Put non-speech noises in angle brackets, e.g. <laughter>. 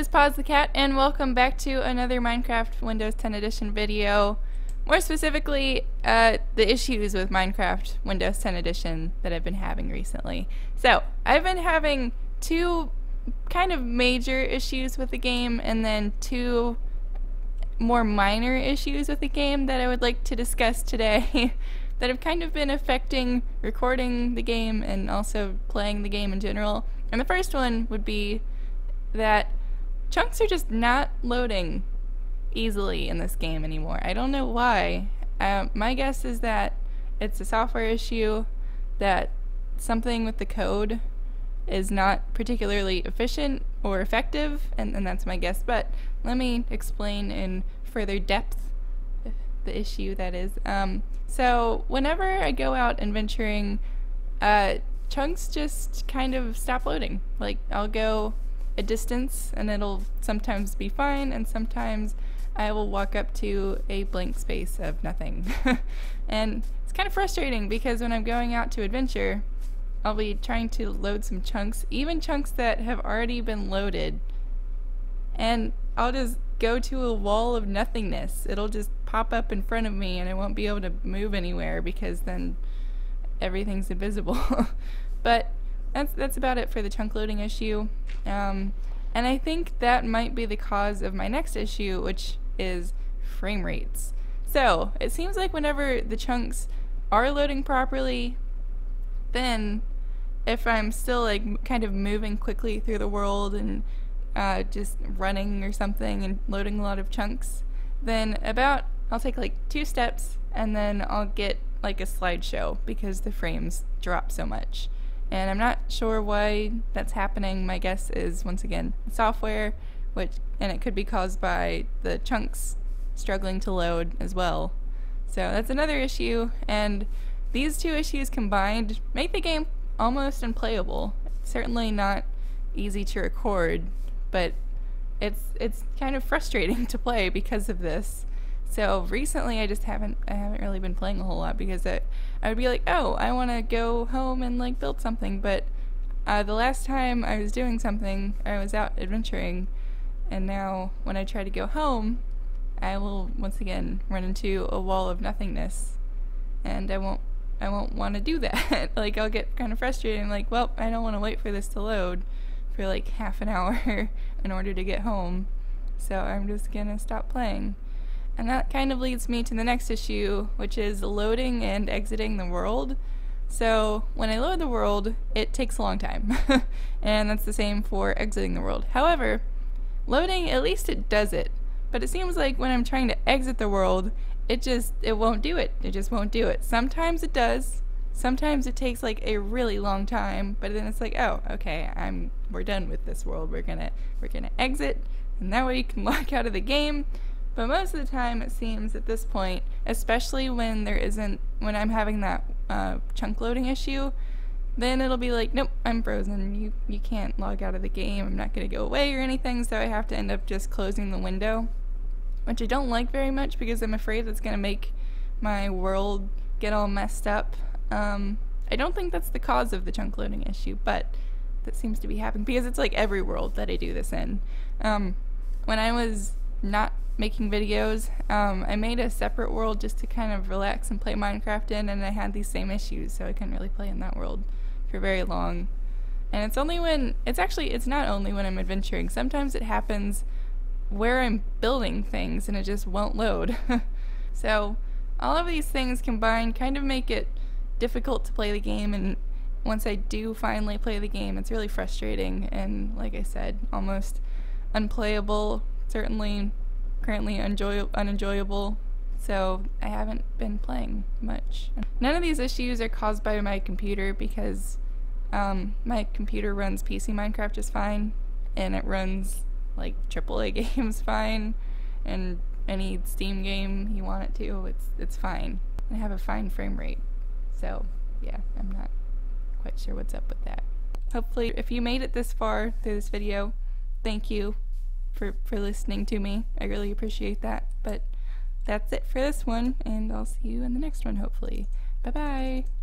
is Pause the Cat, and welcome back to another Minecraft Windows 10 Edition video. More specifically, uh, the issues with Minecraft Windows 10 Edition that I've been having recently. So, I've been having two kind of major issues with the game, and then two more minor issues with the game that I would like to discuss today <laughs> that have kind of been affecting recording the game and also playing the game in general. And the first one would be that chunks are just not loading easily in this game anymore. I don't know why. Uh, my guess is that it's a software issue, that something with the code is not particularly efficient or effective, and, and that's my guess. But let me explain in further depth the issue that is. Um, so whenever I go out adventuring, uh, chunks just kind of stop loading. Like I'll go a distance and it'll sometimes be fine and sometimes I will walk up to a blank space of nothing. <laughs> and it's kind of frustrating because when I'm going out to adventure, I'll be trying to load some chunks, even chunks that have already been loaded, and I'll just go to a wall of nothingness. It'll just pop up in front of me and I won't be able to move anywhere because then everything's invisible. <laughs> but that's that's about it for the chunk loading issue. Um, and I think that might be the cause of my next issue, which is frame rates. So it seems like whenever the chunks are loading properly, then if I'm still like kind of moving quickly through the world and uh, just running or something and loading a lot of chunks, then about I'll take like two steps and then I'll get like a slideshow because the frames drop so much and I'm not sure why that's happening. My guess is once again software, which and it could be caused by the chunks struggling to load as well. So that's another issue, and these two issues combined make the game almost unplayable. It's certainly not easy to record, but it's it's kind of frustrating <laughs> to play because of this. So recently, I just haven't I haven't really been playing a whole lot because I I would be like, oh, I want to go home and like build something, but uh, the last time I was doing something, I was out adventuring, and now when I try to go home, I will once again run into a wall of nothingness, and I won't I won't want to do <laughs> that. like I'll get kind of frustrated. I'm like, well, I don't want to wait for this to load for like half an <laughs> hour in order to get home, so I'm just gonna stop playing. And that kind of leads me to the next issue, which is loading and exiting the world. So when I load the world, it takes a long time. <laughs> and that's the same for exiting the world. However, loading, at least it does it. But it seems like when I'm trying to exit the world, it just, it won't do it. It just won't do it. Sometimes it does. Sometimes it takes like a really long time, but then it's like, oh, okay, I'm, we're done with this world. We're gonna, we're gonna exit, and that way you can <laughs> log out of the game but most of the time, it seems at this point, especially when there isn't, when I'm having that uh, chunk loading issue, then it'll be like, nope, I'm frozen. You you can't log out of the game. I'm not going to go away or anything. So I have to end up just closing the window, which I don't like very much because I'm afraid it's going to make my world get all messed up. Um, I don't think that's the cause of the chunk loading issue, but that seems to be happening because it's like every world that I do this in. Um, when I was not making videos. Um, I made a separate world just to kind of relax and play Minecraft in, and I had these same issues, so I couldn't really play in that world for very long. And it's only when, it's actually, it's not only when I'm adventuring. Sometimes it happens where I'm building things and it just won't load. <laughs> so all of these things combined kind of make it difficult to play the game and once I do finally play the game it's really frustrating and like I said almost unplayable certainly currently unenjoy- unenjoyable, so I haven't been playing much. None of these issues are caused by my computer because um, my computer runs PC Minecraft just fine, and it runs like AAA <laughs> games fine, and any Steam game you want it to, it's it's fine. I have a fine frame rate, so yeah, I'm not quite sure what's up with that. Hopefully, if you made it this far through this video, thank you for, for listening to me. I really appreciate that. But that's it for this one, and I'll see you in the next one, hopefully. Bye bye.